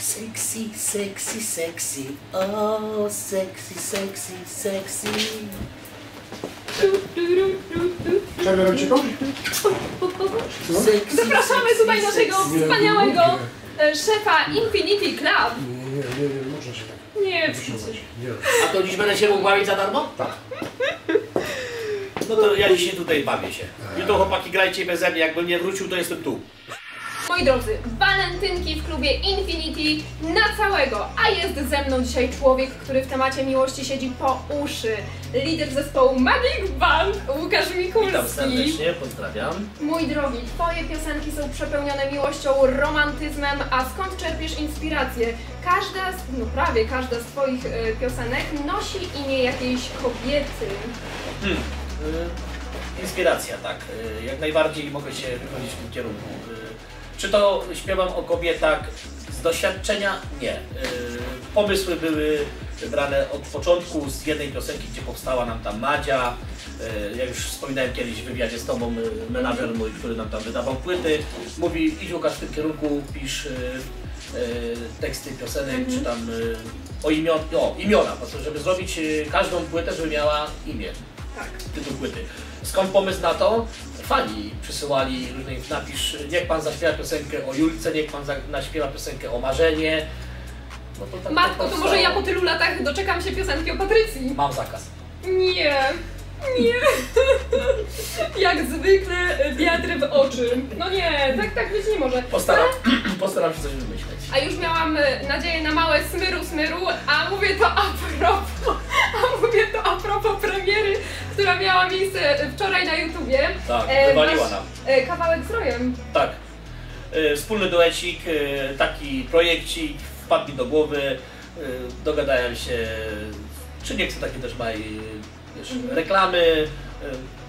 Sexy, sexy, sexy. Oh, sexy, sexy, sexy. Czego robicie go? Sexy, Zapraszamy sexy, tutaj naszego sexy. wspaniałego e, szefa Infinity Club. Nie, nie, nie, nie można się tak Nie. Nie. A to dziś będę się mógł bawić za darmo? Tak. No to ja dzisiaj tutaj bawię się. Jutro chłopaki grajcie beze mnie, jakbym nie wrócił, to jestem tu. Moi drodzy, walentynki w klubie Infinity na całego, a jest ze mną dzisiaj człowiek, który w temacie miłości siedzi po uszy. Lider zespołu Magic Band, Łukasz Witam Mikulski. serdecznie, pozdrawiam. Mój drogi, twoje piosenki są przepełnione miłością, romantyzmem, a skąd czerpiesz inspirację? Każda, z, no prawie każda z twoich e, piosenek nosi imię jakiejś kobiety. Hmm. y, Inspiracja, tak. Y, Jak najbardziej mogę się wychodzić w tym kierunku. Czy to śpiewam o kobietach z doświadczenia? Nie. Y, Pomysły były wybrane od początku z jednej piosenki, gdzie powstała nam tam Madzia. Y, Ja już wspominałem kiedyś w wywiadzie z Tobą, y, menadżer mój, który nam tam wydawał płyty, mówi idź Łukasz w tym kierunku, pisz teksty piosenek, czy tam o, imion, o imiona, żeby zrobić każdą płytę, żeby miała imię Tak. tytuł płyty. Skąd pomysł na to? Fani przysyłali różne, napisz, niech pan zaśpiewa piosenkę o Julce, niech pan za- naśpiewa piosenkę o Marzenie. No to tak Matko, to powstało. może ja po tylu latach doczekam się piosenki o Patrycji? Mam zakaz. Nie, nie. Jak zwykle wiatr w oczy. No nie, tak, tak być nie może. Postaram, postaram się coś wymyśleć. A już miałam nadzieję na małe smyru smyru, a mówię to a propos, a mówię to a propos premiery, która miała miejsce wczoraj na YouTubie. Tak, E, wywaliła nam. e, Kawałek z rojem. Tak. E, Wspólny duecik, e, taki projekcik wpadł mi do głowy, e, dogadałem się, czy nie chcę takie też małej wiesz, Mhm. reklamy. e,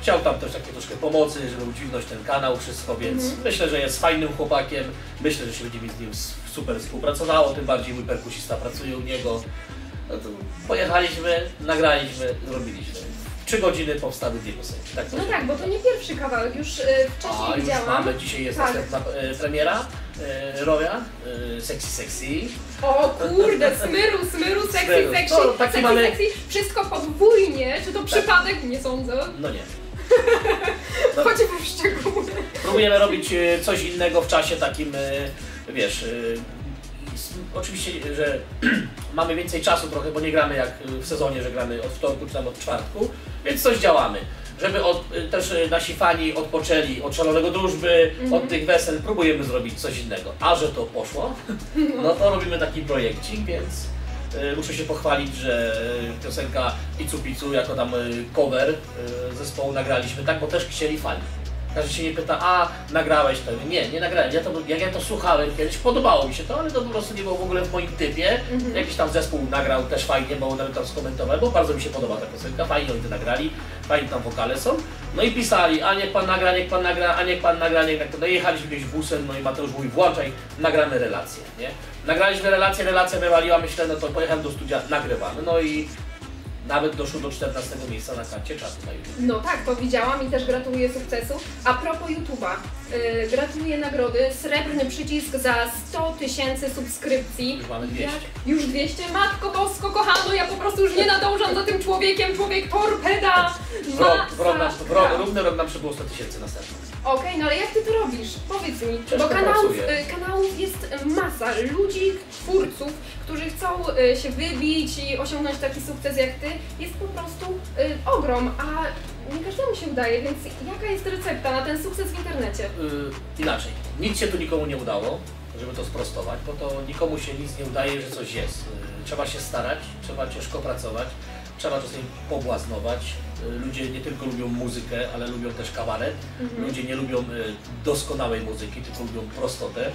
Chciał tam też takie troszkę pomocy, żeby udźwignąć ten kanał, wszystko, więc Mhm. myślę, że jest fajnym chłopakiem. Myślę, że się będzie mi z nim super współpracowało, tym bardziej mój perkusista pracuje u niego. No to pojechaliśmy, nagraliśmy, zrobiliśmy. Trzy godziny powstały dwie piosenki. Tak No tak, bo to nie pierwszy kawałek, już e, wcześniej a, już widziałam. mamy, dzisiaj jest Tak. następna e, premiera Roya, e, Sexy Sexy. O kurde, smyru, smyru, sexy, Smyru. sexy, To taki sexy, mamy- sexy, wszystko podwójnie, czy to przypadek? Nie sądzę. No nie. No, Chodźmy w szczegóły. próbujemy robić coś innego w czasie takim, wiesz, oczywiście, że mamy więcej czasu trochę, bo nie gramy jak w sezonie, że gramy od wtorku czy tam od czwartku, więc coś działamy. Żeby od, e, też e, nasi fani odpoczęli od szalonego drużby, od tych wesel, próbujemy zrobić coś innego. A że to poszło, no to robimy taki projekcik, więc e, muszę się pochwalić, że piosenka Icu Picu jako tam cover zespołu nagraliśmy tak, bo też chcieli fani. Każdy się nie pyta, a nagrałeś to? Nie, nie nagrałem. Ja to, jak ja to słuchałem kiedyś, podobało mi się to, ale to po prostu nie było w ogóle w moim typie. Jakiś tam zespół nagrał też fajnie, bo nawet tam skomentował, bo bardzo mi się podoba ta piosenka, fajnie oni to nagrali, fajnie tam wokale są. No i pisali, a niech pan nagra, niech pan nagra, a niech pan nagra, niech pan... No jechaliśmy gdzieś busem, no i Mateusz mówi, włączaj, nagramy relację, nie? Nagraliśmy relację, relacja wywaliła, myślę, no to pojechałem do studia, nagrywamy. No i nawet doszło do 14 miejsca na karcie czatu na YouTube. No tak, to widziałam i też gratuluję sukcesu. A propos YouTube'a, yy, gratuluję nagrody. Srebrny przycisk za 100 tysięcy subskrypcji. Już mamy 200. Jak? Już 200? Matko Bosko, kochano, ja po prostu już nie nadążam za tym człowiekiem. Człowiek torpeda. W rok, w rok nam, rok nam przybyło 100 tysięcy następnych. Okej, no ale jak ty to robisz? Powiedz mi, Ciężko bo kanałów, pracuję. y, kanałów jest masa ludzi, twórców, którzy chcą y, się wybić i osiągnąć taki sukces jak ty. Jest po prostu y, ogrom, a nie każdemu się udaje, więc jaka jest recepta na ten sukces w internecie? Inaczej, nic się tu nikomu nie udało, żeby to sprostować, bo to nikomu się nic nie udaje, że coś jest. Trzeba się starać, trzeba ciężko pracować, trzeba czasem pobłaznować. Yy, ludzie nie tylko lubią muzykę, ale lubią też kabaret. Ludzie nie lubią yy, doskonałej muzyki, tylko lubią prostotę.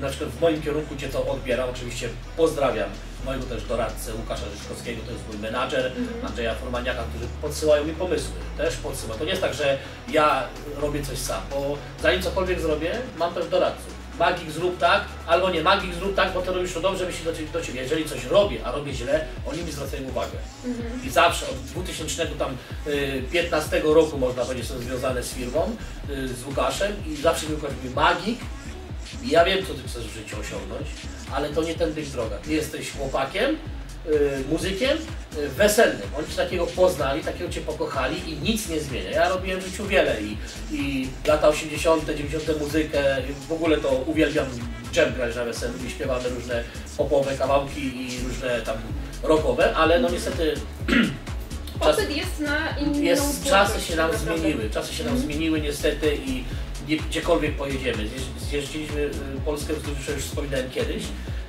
Na przykład w moim kierunku Cię to odbieram, oczywiście pozdrawiam mojego też doradcę Łukasza Rzeczkowskiego, to jest mój menadżer, Andrzeja Formaniaka, którzy podsyłają mi pomysły, też podsyłają. To nie jest tak, że ja robię coś sam, bo zanim cokolwiek zrobię, mam też doradców. Magik zrób tak, albo nie, magik zrób tak, bo to robisz to dobrze, myśli do do ciebie. Jeżeli coś robię, a robię źle, oni mi zwracają uwagę. I zawsze od 2015 roku, można powiedzieć, są związane z firmą, y, z Łukaszem i zawsze mi Łukasz mówi magik, I ja wiem, co ty chcesz w życiu osiągnąć, ale to nie ten tych droga. Ty jesteś chłopakiem, y, muzykiem, y, weselnym. Oni cię takiego poznali, takiego cię pokochali i nic nie zmienia. Ja robiłem w życiu wiele i, i lata 80., 90. muzykę, w ogóle to uwielbiam dżem grać na weselu i śpiewamy różne popowe kawałki i różne tam rockowe, ale no niestety Popyt jest na inną jest, czasy się nam tak naprawdę. zmieniły, czasy się nam zmieniły niestety i nie, gdziekolwiek pojedziemy. Zjeź- Zjeździliśmy y, Polskę, już wspominałem kiedyś.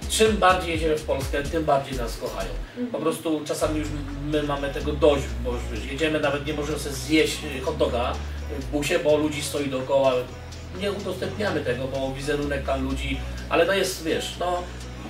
Czym bardziej jedziemy w Polskę, tym bardziej nas kochają. Po prostu czasami już my mamy tego dość, bo już jedziemy, nawet nie możemy sobie zjeść y, hot doga y, w busie, bo ludzi stoi dookoła. Nie udostępniamy tego, bo wizerunek tam ludzi, ale no jest, wiesz, no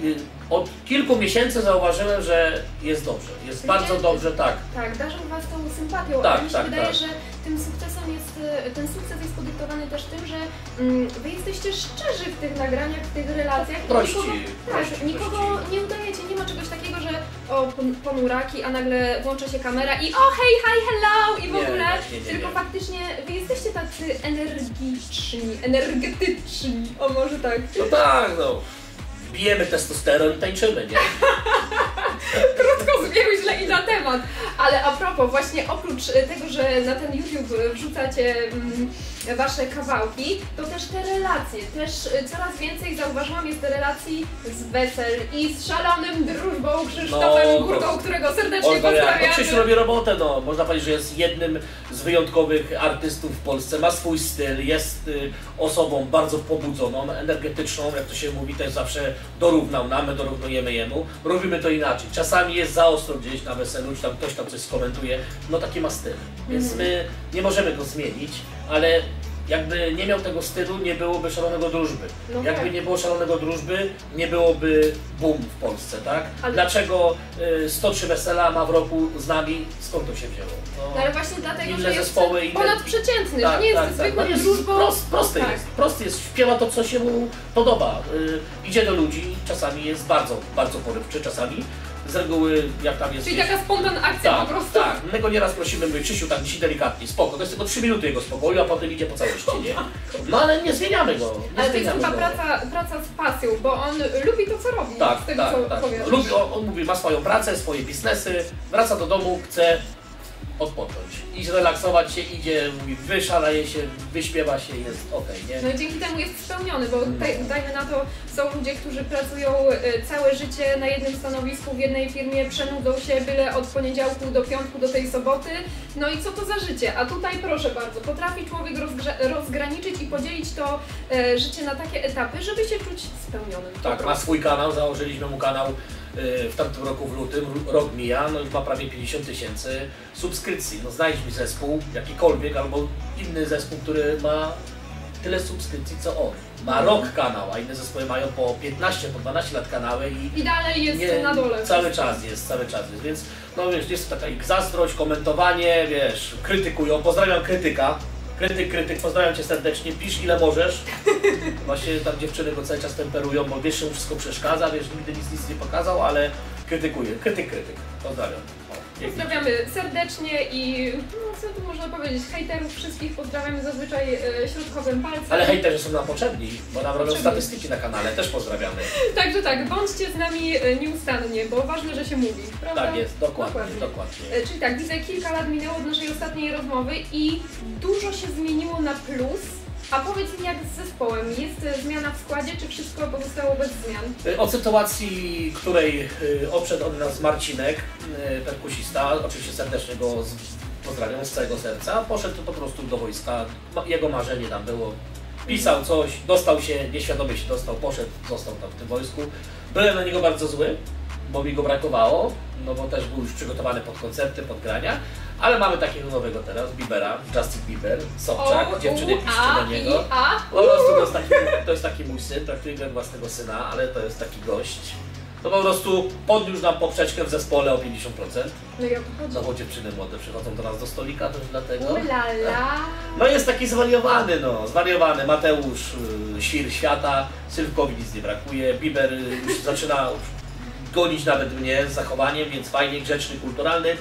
y, od kilku miesięcy zauważyłem, że jest dobrze. Jest bardzo dobrze, tak. Tak, darzą Was tą sympatią, Tak, mi się tak, wydaje, tak. że tym sukcesem jest, e, ten sukces jest podyktowany też tym, że mm, Wy jesteście szczerzy w tych nagraniach, w tych relacjach. i Prości, Nikogo, prości, tak, nikogo prości. nie udajecie, nie ma czegoś takiego, że o, pon- ponuraki, a nagle włącza się kamera i o hej, hi, hello i w ogóle, nie, nie, nie, tylko nie. faktycznie Wy jesteście tacy energiczni, energetyczni, o może tak. No tak, no. Bijemy testosteron i tańczymy, nie? krótko zwięźle i na temat. Ale a propos, właśnie oprócz tego, że na ten YouTube wrzucacie mm, wasze kawałki, to też te relacje. Też e, coraz więcej zauważyłam jest relacji z wesel i z szalonym drużbą Krzysztofem No, Górką, którego serdecznie Olga, no pozdrawiamy. Krzysiu robi robotę, no. Można powiedzieć, że jest jednym z wyjątkowych artystów w Polsce. Ma swój styl, jest y, osobą bardzo pobudzoną, energetyczną, jak to się mówi, też zawsze dorównał nam, my dorównujemy jemu. Robimy to inaczej. Czasami jest za ostro gdzieś na weselu, czy tam ktoś tam coś skomentuje. No taki ma styl. Więc Mhm. my nie możemy go zmienić, ale jakby nie miał tego stylu, nie byłoby szalonego drużby. No Jakby tak. nie było szalonego drużby, nie byłoby boom w Polsce, tak? Ale- Dlaczego y, 103 wesela ma w roku z nami? Skąd to się wzięło? No, No ale właśnie dlatego, Inne że jest zespoły, inne- ponadprzeciętny, że nie jest zwykłą No jest drużbą. prost, prosty Tak. jest, prosty jest, śpiewa to, co się mu podoba. Y, idzie do ludzi, czasami jest bardzo, bardzo porywczy, czasami. Z reguły, jak tam jest Czyli gdzieś- taka spontan akcja tak, po prostu. tak. My go nieraz prosimy, mówię, Krzysiu, tak dzisiaj delikatnie, spoko, to jest tylko 3 minuty jego spokoju, a potem idzie po całości, nie? No ale nie zmieniamy go, nie Ale to jest zmieniamy chyba praca, praca z pasją, bo on lubi to, co robi. Tak, z tego, tak, co tak. Lubi, on, on mówi, ma swoją pracę, swoje biznesy, wraca do domu, chce odpocząć. I zrelaksować się, idzie, mówi, wyszaleje się, wyśpiewa się, jest okej, nie? No i dzięki temu jest spełniony, bo Mm. daj, dajmy na to, są ludzie, którzy pracują e, całe życie na jednym stanowisku w jednej firmie, przenudzą się byle od poniedziałku do piątku do tej soboty. No i co to za życie? A tutaj proszę bardzo, potrafi człowiek rozgraniczyć i podzielić to e, życie na takie etapy, żeby się czuć spełnionym. Tak, ma swój kanał, założyliśmy mu kanał w tamtym roku w lutym, rok mija, no już ma prawie 50 tysięcy subskrypcji. No znajdź mi zespół, jakikolwiek, albo inny zespół, który ma tyle subskrypcji co on. Ma rok kanał, a inne zespoły mają po 15, po 12 lat kanały i I dalej jest nie, na dole. Cały czas jest, cały czas jest, więc no wiesz, jest taka ich zazdrość, komentowanie, wiesz, krytykują, pozdrawiam krytyka, krytyk, krytyk, pozdrawiam Cię serdecznie, pisz ile możesz, właśnie tam dziewczyny go cały czas temperują, bo wiesz, że mu wszystko przeszkadza, wiesz, nigdy nic, nic nie pokazał, ale krytykuje, krytyk, krytyk, pozdrawiam. O. Pozdrawiamy serdecznie i co tu można powiedzieć, hejterów wszystkich pozdrawiamy zazwyczaj e, środkowym palcem. Ale hejterzy są nam potrzebni, bo nam robią Potrzebni. statystyki na kanale, też pozdrawiamy. Także tak, bądźcie z nami e, nieustannie, bo ważne, że się mówi, prawda? Tak jest, dokładnie, dokładnie. E, Czyli tak, widzę kilka lat minęło od naszej ostatniej rozmowy i dużo się zmieniło na plus. A powiedz mi jak z zespołem, jest e, zmiana w składzie, czy wszystko pozostało bez zmian? O sytuacji, której y, odszedł od nas Marcinek, perkusista, oczywiście serdecznie go z, pozdrawiam z całego serca, poszedł po prostu do wojska, jego marzenie tam było, pisał coś, dostał się, nieświadomie się dostał, poszedł, został tam w tym wojsku. Byłem na niego bardzo zły, bo mi go brakowało, no bo też był już przygotowany pod koncerty, pod grania, ale mamy takiego nowego teraz, Biebera, Justin Bieber, Sobczak, dziewczyny u, piszcie a, do niego. Po prostu to jest, taki, to jest taki mój syn, traktuję go własnego syna, ale to jest taki gość. To po prostu podniósł nam poprzeczkę w zespole o 50%. no i o to chodzi. No bo dziewczyny młode przychodzą do nas do stolika, też dlatego. Ulala. No jest taki zwariowany, no, zwariowany. Mateusz, y, świr świata, Sylwkowi nic nie brakuje, Biber y, już zaczyna gonić nawet mnie z zachowaniem, więc fajnie, grzeczny, kulturalny,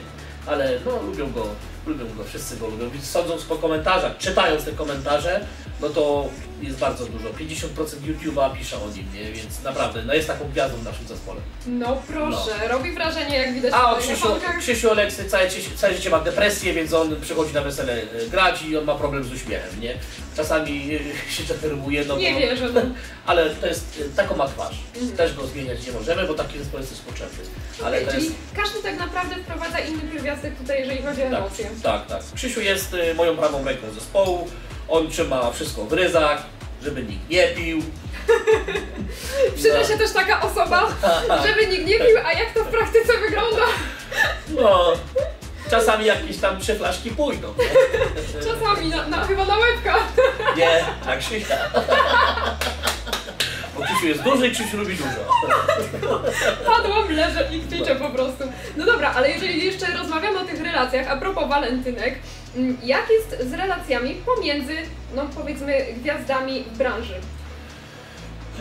ale no lubią go, lubią go, wszyscy go lubią. Więc sądząc po komentarzach, czytając te komentarze, no to jest bardzo dużo. 50% YouTube'a pisze o nim, nie? Więc naprawdę, no jest taką gwiazdą w naszym zespole. No proszę, robi wrażenie jak widać A o Krzysiu. Krzysiu Oleksy całe, całe życie ma depresję, więc on przychodzi na wesele e, grać i on ma problem z uśmiechem, nie? Czasami e, się denerwuje, no Nie bo... wierzę, no. Ale to jest, e, taką ma twarz. Mhm. Też go zmieniać nie możemy, bo taki zespół jest też potrzebny. Ale to jest... Czyli każdy tak naprawdę wprowadza inny pierwiastek tutaj, jeżeli chodzi o Tak, emocje. tak, tak. Krzysiu jest moją prawą ręką zespołu. On trzyma wszystko w ryzach, żeby nikt nie pił. Przyda No. się też taka osoba, żeby nikt nie pił, a jak to w praktyce wygląda? No, czasami jakieś tam trzy flaszki pójdą. Nie, Czasami, na, na, chyba na łebka. nie na Krzysia. Bo Krzysiu jest duży i Krzysiu lubi dużo. Padłam, leżę i kwiczę po prostu. No dobra, ale jeżeli jeszcze rozmawiamy o tych relacjach, a propos walentynek, jak jest z relacjami pomiędzy, no powiedzmy, gwiazdami w branży?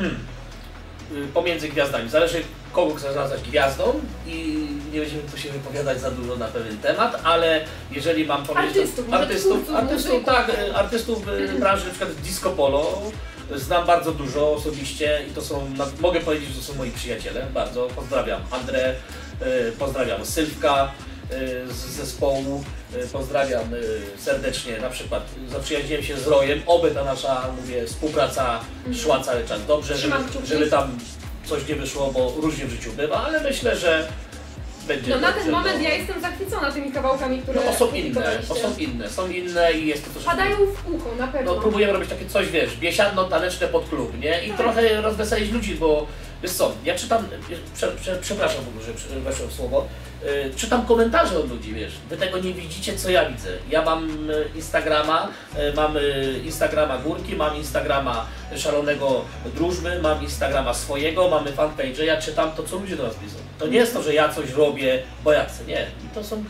Y, Pomiędzy gwiazdami. Zależy kogo chcesz nazwać gwiazdą i nie będziemy tu się wypowiadać za dużo na pewien temat, ale jeżeli mam powiedzieć... Artystów, artystów, twórców, artystów, tak, y, artystów y, branży na przykład disco polo znam bardzo dużo osobiście i to są, na- mogę powiedzieć, że to są moi przyjaciele, bardzo pozdrawiam Andrę, pozdrawiam Sylwka z zespołu, pozdrawiam y, serdecznie, na przykład zaprzyjaźniłem się z Rojem, oby ta nasza, mówię, współpraca szła cały czas dobrze, żeby, żeby tam coś nie wyszło, bo różnie w życiu bywa, ale myślę, że będzie No na dobrze, ten moment no. ja jestem zachwycona tymi kawałkami, które No, są inne, publikowaliście. są inne, są inne i jest to troszeczkę... Padają w ucho, na pewno. No próbujemy robić takie coś, wiesz, biesiadno-taneczne pod klub, nie? I Tak. trochę rozweselić ludzi, bo wiesz co, ja czytam, prze, prze, przepraszam w ogóle, że przy- weszłem w słowo, czytam komentarze od ludzi, wiesz, wy tego nie widzicie, co ja widzę. Ja mam y, Instagrama, y, mam y, Instagrama Górki, mam Instagrama Szalonego Drużby, mam Instagrama swojego, mamy fanpage, ja czytam to, co ludzie do nas piszą. To nie jest to, że ja coś robię, bo ja chcę, nie. To są, y,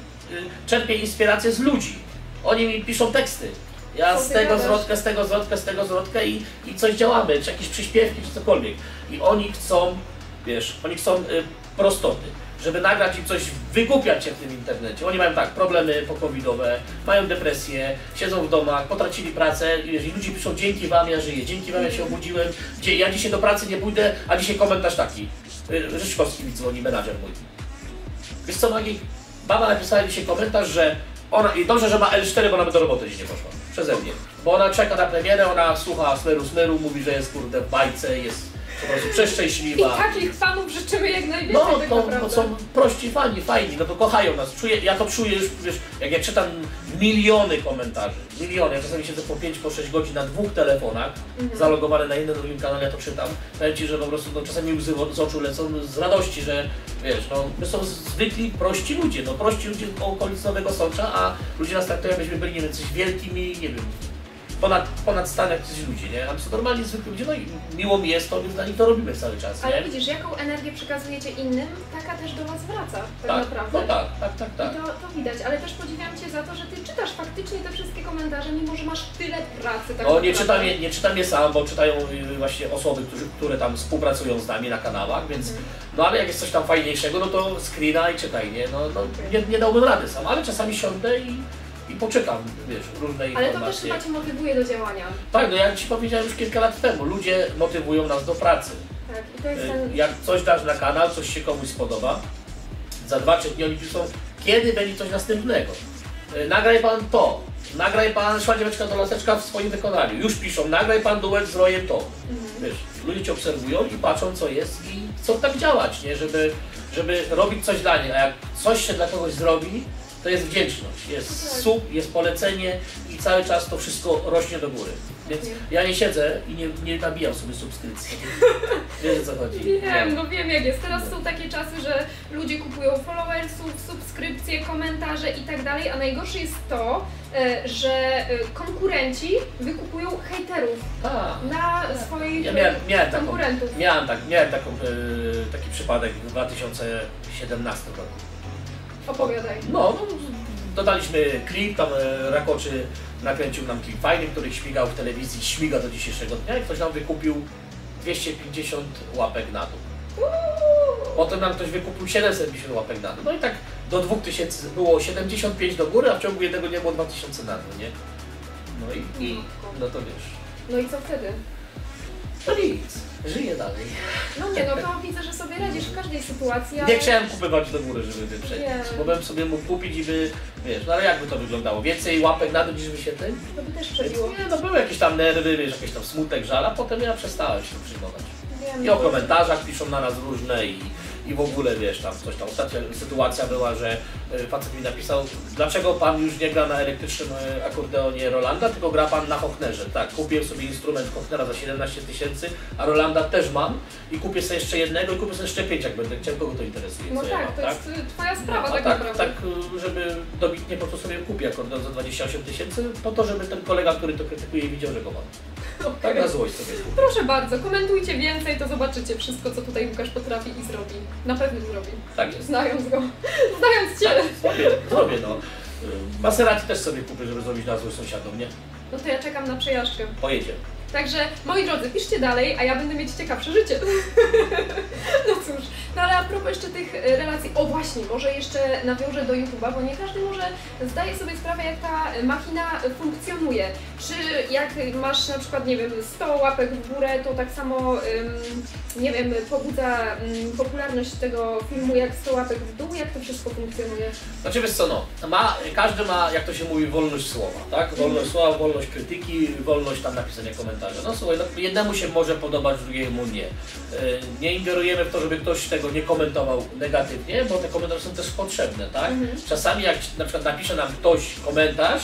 czerpię inspirację z ludzi. Oni mi piszą teksty. Ja z tego zwrotka, z tego zwrotka, z tego zwrotka i, i coś działamy, czy jakieś przyśpiewki, czy cokolwiek. I oni chcą, wiesz, oni chcą y, prostoty, żeby nagrać im coś, wygłupiać się w tym internecie. Oni mają tak, problemy pokowidowe, mają depresję, siedzą w domach, potracili pracę i wiesz, i ludzie piszą dzięki wam ja żyję, dzięki wam ja się obudziłem, gdzie ja dzisiaj do pracy nie pójdę, a dzisiaj komentarz taki. Y, Rzeczkowski mi dzwoni, menadżer mój. Wiesz co, Magik? Baba napisała dzisiaj komentarz, że ona, i dobrze, że ma L4, bo by do roboty dziś nie poszła. Przeze mnie. Bo ona czeka na premierę, ona słucha smeru smeru, mówi, że jest kurde w bajce, jest po prostu I przeszczęśliwa. takich fanów życzymy jak najwięcej No, tak to, to są prości fani, fajni, no to kochają nas. Czuję, ja to czuję już, wiesz, jak ja czytam miliony komentarzy, miliony, ja czasami siedzę po 5, po 6 godzin na dwóch telefonach, Mhm. zalogowany na jednym, drugim kanale, ja to czytam. Powiem Ci, że po prostu no, czasami łzy z oczu lecą z radości, że wiesz, no, my są zwykli, prości ludzie, no prości ludzie o okolic Nowego Sącza, a ludzie nas traktują, jakbyśmy byli, nie wiem, coś wielkimi, nie wiem, ponad, ponad stan jak coś ludzie, nie? My są normalni, zwykli ludzie, no i miło mi jest to, więc dla nich to robimy cały czas, nie? Ale widzisz, jaką energię przekazujecie innym, taka też do Was wraca, tak, tak, naprawdę. no tak, tak, tak, tak. I to, to widać, ale też podziwiam Cię za to, że Ty czytasz faktycznie te wszystkie komentarze, mimo że masz tyle pracy. Tak No nie czytam, je, nie czytam je sam, bo czytają y, właśnie osoby, którzy, które tam współpracują z nami na kanałach, więc Mhm. no ale jak jest coś tam fajniejszego, no to screena i czytaj, nie? No, no Okej. nie, nie dałbym rady sam, ale czasami siądę i, i poczekam, wiesz, różne Ale to też informacje. chyba Cię motywuje do działania. Tak, no ja Ci powiedziałem już kilka lat temu, ludzie motywują nas do pracy. Tak, i to jest Y, ten... Jak coś dasz na kanał, coś się komuś spodoba, za dwa, trzy dni oni piszą, kiedy będzie coś następnego. Y, Nagraj pan to, nagraj pan szładzieweczka do laseczka w swoim wykonaniu. Już piszą, nagraj pan duet z Rojem to. Mhm. Wiesz, ludzie cię obserwują i patrzą co jest i chcą tak działać, nie? Żeby, żeby robić coś dla nich. A jak coś się dla kogoś zrobi, to jest wdzięczność, jest Tak. słup, jest polecenie i cały czas to wszystko rośnie do góry. Więc ja nie siedzę i nie, nie nabijam sobie subskrypcji. Wiesz o co chodzi? Wiem, no wiem jak jest. Teraz są takie czasy, że ludzie kupują followersów, subskrypcje, komentarze i tak dalej, a najgorsze jest to, e, że e, konkurenci wykupują hejterów Tak. na swoich Ja miałem, miałem, taką, konkurentów. miałem, tak, miałem taką, e, taki przypadek w 2017 roku. Opowiadaj. No, no, dodaliśmy klip, tam e, Rakoczy nakręcił nam klip fajny, który śmigał w telewizji, śmiga do dzisiejszego dnia i ktoś nam wykupił 250 łapek na dół. Potem nam ktoś wykupił 750 łapek na dół. No i tak do 2000 było 75 do góry, a w ciągu jednego dnia było 2000 na dół, nie? No i, i no to wiesz. No i co wtedy? No nic, żyję dalej. No nie, no to widzę, że sobie radzisz w każdej sytuacji, ale... Nie chciałem kupywać do góry, żeby wyprzedzić, Nie. bo bym sobie mógł kupić i by, wiesz, no ale jakby to wyglądało? Więcej łapek na dół niż wyświetleń? To by też przebiło. nie, no były jakieś tam nerwy, wiesz, jakiś tam smutek, żal, a potem ja przestałem się przyjmować. Wiem, I o no, komentarzach piszą na nas różne i, i w ogóle wiesz tam coś tam. Ostatnia sytuacja była, że y, facet mi napisał, dlaczego pan już nie gra na elektrycznym y, akordeonie Rolanda, tylko gra pan na Hochnerze. Tak, kupiłem sobie instrument Hochnera za 17 tysięcy, a Rolanda też mam i kupię sobie jeszcze jednego i kupię sobie jeszcze pięć, jak będę chciał, kogo to interesuje, No tak, ja mam, to jest y, twoja sprawa a tak, tak, naprawdę. tak, żeby dobitnie po prostu sobie kupię akordeon za 28 tysięcy, po to, żeby ten kolega, który to krytykuje, widział, że go mam. Tak na złość sobie. Proszę bardzo, komentujcie więcej, to zobaczycie wszystko, co tutaj Łukasz potrafi i zrobi. Na pewno zrobi. Tak jest. Znając go. Znając Cię. Tak, zrobię, zrobię no. Maserati też sobie kupię, żeby zrobić na złość sąsiadom, nie? No to ja czekam na przejażdżkę. Pojedzie. Także, moi drodzy, piszcie dalej, a ja będę mieć ciekawsze życie. No cóż, no ale a propos jeszcze tych e, relacji, o właśnie, może jeszcze nawiążę do YouTube'a, bo nie każdy może zdaje sobie sprawę, jak ta machina funkcjonuje. Czy jak masz na przykład, nie wiem, 100 łapek w górę, to tak samo, nie wiem, pobudza ym, popularność tego filmu jak 100 łapek w dół, jak to wszystko funkcjonuje? Znaczy wiesz co, no, ma, każdy ma, jak to się mówi, wolność słowa, tak? Wolność słowa, wolność krytyki, wolność tam napisania komentarza. No słuchaj, no, jednemu się może podobać, drugiemu nie. Y, Nie ingerujemy w to, żeby ktoś tego nie komentował negatywnie, bo te komentarze są też potrzebne, tak? Mhm. Czasami jak na przykład napisze nam ktoś komentarz,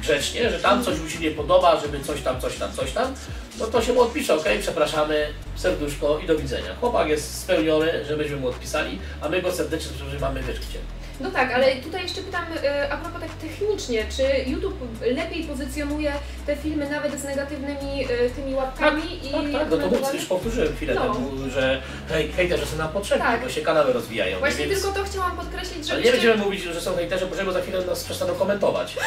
grzecznie, że tam coś mu się nie podoba, żeby coś tam, coś tam, coś tam, no to się mu odpisze, ok, przepraszamy, serduszko i do widzenia. Chłopak jest spełniony, żebyśmy mu odpisali, a my go serdecznie wiesz gdzie. No tak, ale tutaj jeszcze pytam e, a propos tak technicznie, czy YouTube lepiej pozycjonuje te filmy nawet z negatywnymi e, tymi łapkami i Tak, tak, no to już powtórzyłem chwilę No. temu, że hej, hejterzy są nam potrzebni, Tak. bo się kanały rozwijają. Właśnie więc... tylko to chciałam podkreślić, Ale żebyście... nie będziemy mówić, że są hejterzy, bo za chwilę nas przestaną komentować.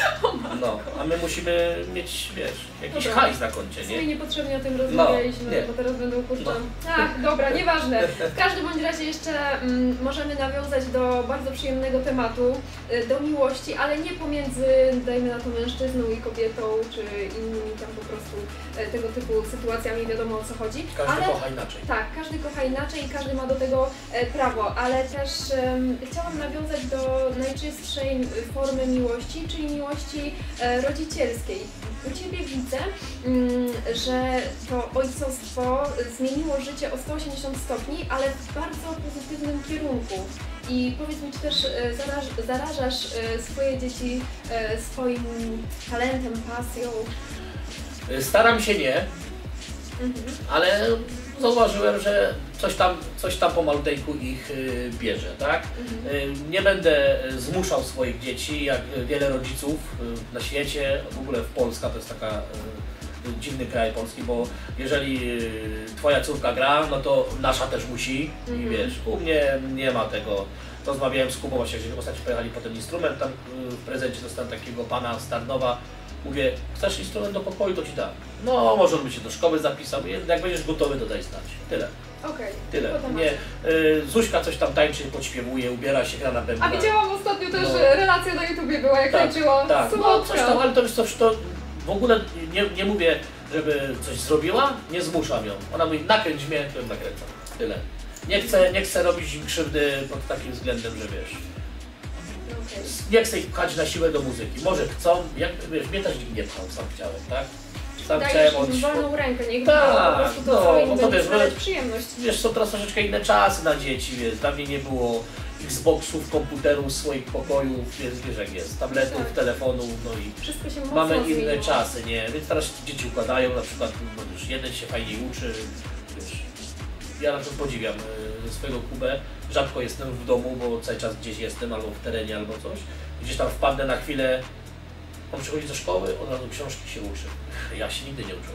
No, a my musimy mieć, wiesz, jakiś Dobra. hajs na koncie, Sobie nie? niepotrzebnie o tym rozmawialiśmy, No, nie. bo teraz będą kurczę. No. Ach, dobra, nieważne. W każdym bądź razie jeszcze mm, możemy nawiązać do bardzo przyjemnego tematu, y, do miłości, ale nie pomiędzy, dajmy na to, mężczyzną i kobietą, czy innymi tam po prostu e, tego typu sytuacjami, wiadomo o co chodzi. Każdy ale... kocha inaczej. Tak, każdy kocha inaczej i każdy ma do tego e, prawo, ale też em, chciałam nawiązać do najczystszej formy miłości, czyli miłości e, rodzicielskiej. U Ciebie widzę, mm, że to ojcostwo zmieniło życie o 180 stopni, ale w bardzo pozytywnym kierunku. I powiedz mi, czy też e, zaraż, zarażasz e, swoje dzieci e, swoim talentem, pasją? Staram się nie, Mhm. ale zauważyłem, że coś tam, coś tam pomaluteńku ich y, bierze, tak? Mhm. Y, Nie będę y, zmuszał swoich dzieci, jak wiele rodziców na świecie, w ogóle w Polska to jest taka dziwny kraj polski, bo jeżeli twoja córka gra, no to nasza też musi i Mhm. wiesz, u mnie nie ma tego. Rozmawiałem z Kubą, właśnie, że ostatnio pojechali po ten instrument, tam w prezencie dostałem takiego pana z Tarnowa, Mówię, chcesz instrument do pokoju, to ci dam. No, może on by się do szkoły zapisał, jak będziesz gotowy, to daj znać. Tyle, Okej, tyle. Nie, y, Zuśka coś tam tańczy, podśpiewuje, ubiera się, gra na A bębnach. widziałam ostatnio też No. e, relacja na YouTubie była, jak Tak, tańczyła. Tak, no coś tam, ale to jest coś, to w ogóle nie, nie mówię, żeby coś zrobiła, nie zmuszam ją. Ona mówi, nakręć mnie, to ją nakręcam. Tyle. Nie chcę, nie chcę robić im krzywdy pod takim względem, że wiesz, nie chcę ich pchać na siłę do muzyki. Może chcą, jak wiesz, mnie też nikt nie pchał, sam chciałem, tak? Dajesz chciałem im wolną rękę, niech Tak, to, no, no to wiesz, sprawiać no- przyjemność. Wiesz, są teraz troszeczkę inne czasy na dzieci, wiesz, dawniej nie było Xboxów, komputerów, swoich pokojów, wiesz, wiesz jak jest, tabletów, Tak. telefonów, no i Wszystko się mocno mamy inne zmieniło. czasy, nie? Więc teraz dzieci układają, na przykład, no już jeden się fajniej uczy, wiesz. Ja na przykład podziwiam y, swojego Kubę, rzadko jestem w domu, bo cały czas gdzieś jestem, albo w terenie, albo coś. Gdzieś tam wpadnę na chwilę, on przychodzi do szkoły, od razu książki się uczy. Ja się nigdy nie uczę,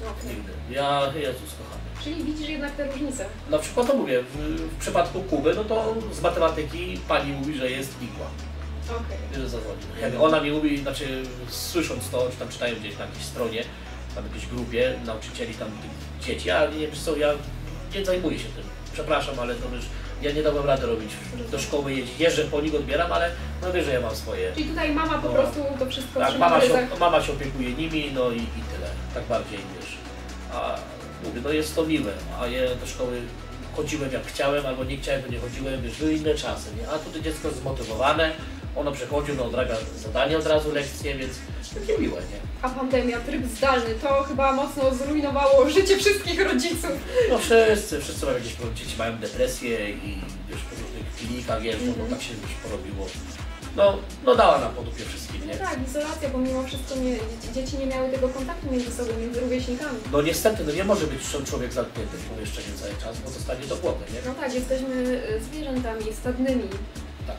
Okej. nigdy. Ja, Jezus kochany. Czyli widzisz jednak te różnice. Na przykład to mówię, w, w przypadku Kuby, no to z matematyki pani mówi, że jest igła, Okej. że zawodzi. Jak ona mi mówi, znaczy słysząc to, czy tam czytają gdzieś na jakiejś stronie, tam jakiejś grupie nauczycieli tam dzieci, a nie wiesz co, ja nie zajmuję się tym. Przepraszam, ale to już ja nie dałem rady robić. Do szkoły jeżdżę po nich, odbieram, ale no wiesz, że ja mam swoje. Czyli tutaj mama po No. prostu to wszystko Tak, mama się, ryzach. mama się opiekuje nimi, no i, i tyle. tak bardziej wiesz. A mówię, no jest to miłe, a ja do szkoły chodziłem jak chciałem, albo nie chciałem, to nie chodziłem, wiesz, były inne czasy, nie? A tutaj dziecko jest zmotywowane, ono przechodził, no odrabia zadanie od razu, lekcje, więc takie miłe, nie? A pandemia, tryb zdalny, to chyba mocno zrujnowało życie wszystkich rodziców. No wszyscy, wszyscy mają jakieś dzieci mają depresję i wiesz, po różnych klinikach jeżdżą, Mhm. no tak się już porobiło. No, no dała nam po dupie wszystkim, No nie? tak, izolacja, bo mimo wszystko nie, dzieci- dzieci nie miały tego kontaktu między sobą, między rówieśnikami. No niestety, no nie może być człowiek zamknięty w pomieszczeniu cały czas, bo zostanie do głowy, nie? No tak, jesteśmy y, zwierzętami stadnymi. Tak.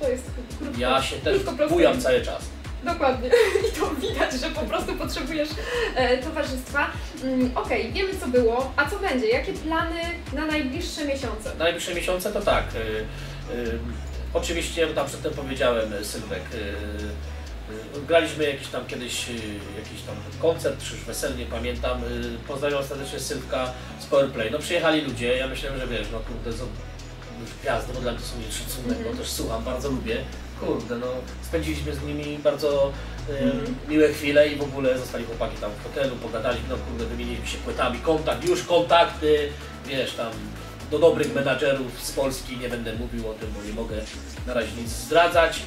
To jest krótko. Ja się też bujam cały czas. Dokładnie. I to widać, że po prostu potrzebujesz e, towarzystwa. Mm, Okej, wiemy co było, a co będzie? Jakie plany na najbliższe miesiące? Na najbliższe miesiące to tak. Y, y, oczywiście, tam przedtem powiedziałem, y, Sylwek, y, y, graliśmy jakiś tam kiedyś, jakiś tam koncert, czy już wesel, nie pamiętam. Pozdrawiam serdecznie Sylwka z Powerplay. No przyjechali ludzie, ja myślałem, że wiesz, no kurde, są już gwiazdy, bo dla mnie to są Mhm. bo też słucham, bardzo lubię. Kurde, no spędziliśmy z nimi bardzo Mhm. miłe chwile i w ogóle zostali chłopaki tam w hotelu, pogadaliśmy, no kurde, wymieniliśmy się płytami, kontakt, już kontakty, wiesz, tam do dobrych menadżerów z Polski, nie będę mówił o tym, bo nie mogę na razie nic zdradzać.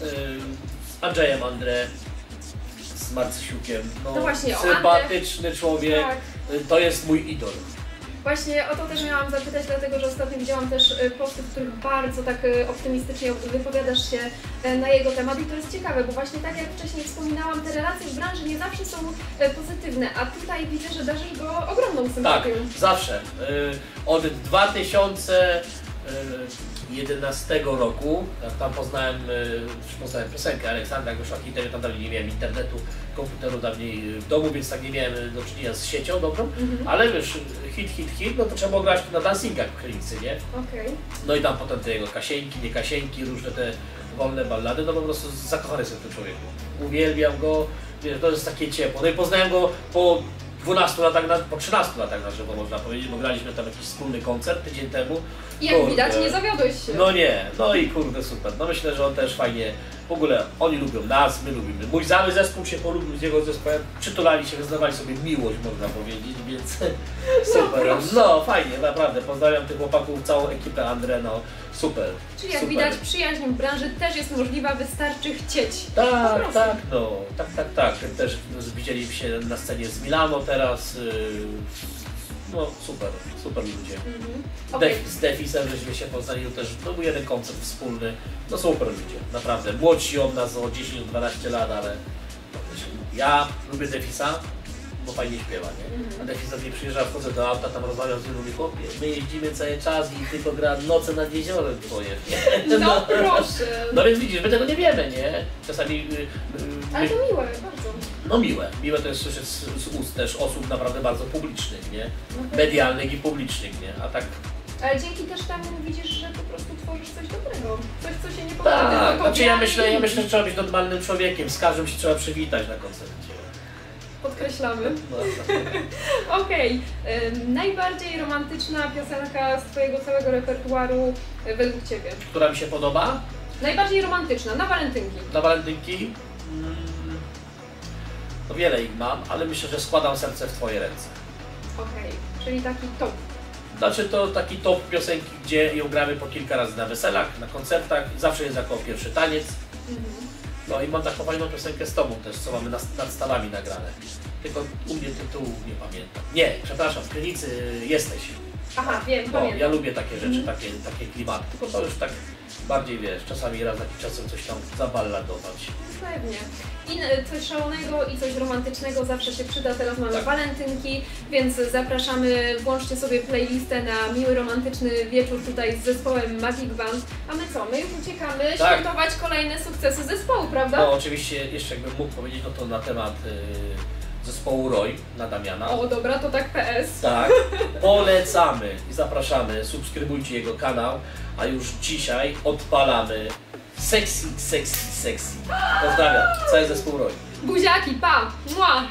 Z Andrzejem André, z Marcysiukiem, no, No właśnie, sympatyczny człowiek, Tak. to jest mój idol. Właśnie o to też miałam zapytać, dlatego że ostatnio widziałam też e, posty, w których bardzo tak e, optymistycznie wypowiadasz się e, na jego temat i to jest ciekawe, bo właśnie tak jak wcześniej wspominałam, te relacje w branży nie zawsze są pozytywne, a tutaj widzę, że darzysz go ogromną Tak, sympatią. zawsze. Yy, Od 2011 roku, tam poznałem, yy, poznałem piosenkę Aleksandra Goszłakitę, tam dawniej nie miałem internetu, komputeru dawniej w domu, więc tak nie miałem do czynienia z siecią dobrą, Mhm. ale wiesz, hit, hit, hit, no to trzeba było grać na dancingach w klinicy, nie? Okej. No i tam potem te jego kasieńki, nie kasieńki, różne te wolne ballady, no po prostu zakochany jestem w tym człowieku. Uwielbiam go, wiesz, to jest takie ciepło. No i poznałem go po 12 latach, na, po 13 latach na żywo można powiedzieć, bo graliśmy tam jakiś wspólny koncert tydzień temu. I jak Kurde. widać, nie zawiodłeś się. No nie, no i kurde super. No myślę, że on też fajnie, w ogóle oni lubią nas, my lubimy. Mój cały zespół się polubił z jego zespołem, przytulali się, wyznawali sobie miłość można powiedzieć, więc super. proszę. No fajnie, naprawdę. Pozdrawiam tych chłopaków, całą ekipę André, no super. Czyli jak super. widać, przyjaźń w branży też jest możliwa, wystarczy chcieć. Tak, tak, no, tak, tak, tak. Też widzieliśmy się na scenie z Milano teraz. yy, No super, super ludzie. Mhm. Def, z Defisem żeśmy się poznali, to też no, był jeden koncert wspólny. No super ludzie, naprawdę. Młodsi od nas o 10-12 lat, ale ja lubię Defisa, bo fajnie śpiewa, nie? A do mnie przyjeżdża, wchodzę do auta, tam rozmawiam z mówi chłopie, my jeździmy cały czas i tylko gra noce nad jeziorem twoje, nie? No proszę. No więc widzisz, my tego nie wiemy, nie? Czasami y, y, Ale to miłe, bardzo. no miłe, miłe to jest słyszeć z, z ust też osób naprawdę bardzo publicznych, nie? No to- Medialnych i publicznych, nie? A tak Ale dzięki też temu widzisz, że po prostu tworzysz coś dobrego. Coś, co się nie podoba Tak, znaczy ja myślę, ja myślę, że trzeba być normalnym człowiekiem, z każdym się trzeba przywitać na koncercie. Podkreślamy. No. Okej. ym, Najbardziej romantyczna piosenka z Twojego całego repertuaru y, według Ciebie? Która mi się podoba Najbardziej romantyczna, na walentynki. na walentynki? Mm, No wiele ich mam, ale myślę, że składam serce w Twoje ręce. Okej, czyli taki top. Znaczy to taki top piosenki, gdzie ją gramy po kilka razy na weselach, na koncertach, zawsze jest jako pierwszy taniec. Mhm. No i mam taką fajną piosenkę z Tobą też, co mamy nad, nad stawami nagrane. Tylko u mnie tytułu nie pamiętam. Nie, przepraszam, w Krynicy jesteś. Aha, wiem, No, pamiętam. ja lubię takie rzeczy, Mhm. takie, takie klimaty. Tylko to już tak bardziej wiesz, czasami raz jakiś czasem coś tam zaballadować. Pewnie. I e, coś szalonego i coś romantycznego zawsze się przyda. Teraz mamy Tak. walentynki, więc zapraszamy, włączcie sobie playlistę na miły, romantyczny wieczór tutaj z zespołem Magic Band. A my co? My już uciekamy Tak. świętować kolejne sukcesy zespołu, prawda? No oczywiście jeszcze jakbym mógł powiedzieć, no to na temat y, zespołu ROY na Damiana. O, dobra, to tak PS. Tak, polecamy i zapraszamy, subskrybujcie jego kanał, a już dzisiaj odpalamy Sexy, Sexy, Sexy. Pozdrawiam, cały zespół ROY. Buziaki, pa! Mua!